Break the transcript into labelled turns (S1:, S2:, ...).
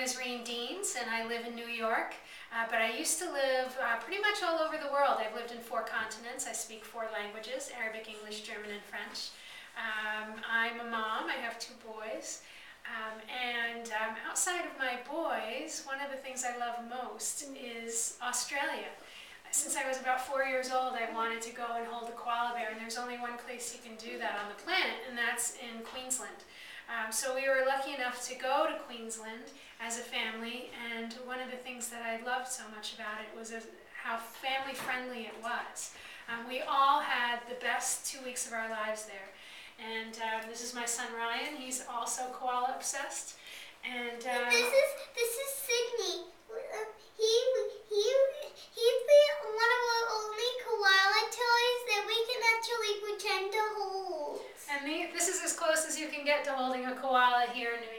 S1: name is Rheam Deans and I live in New York, uh, but I used to live uh, pretty much all over the world. I've lived in four continents. I speak four languages, Arabic, English, German, and French. Um, I'm a mom. I have two boys. Um, and um, outside of my boys, one of the things I love most is Australia. Since I was about four years old, I wanted to go and hold a koala bear, and there's only one place you can do that on the planet, and that's in Queensland. Um, so we were lucky enough to go to Queensland as a family, and one of the things that I loved so much about it was how family friendly it was. Um, we all had the best two weeks of our lives there. And um, this is my son Ryan. He's also koala obsessed. And
S2: uh, this is this is Sydney. He he he's the one of our only koala toys that we can actually pretend to hold.
S1: And the, this is as close as you can get to holding a koala here in New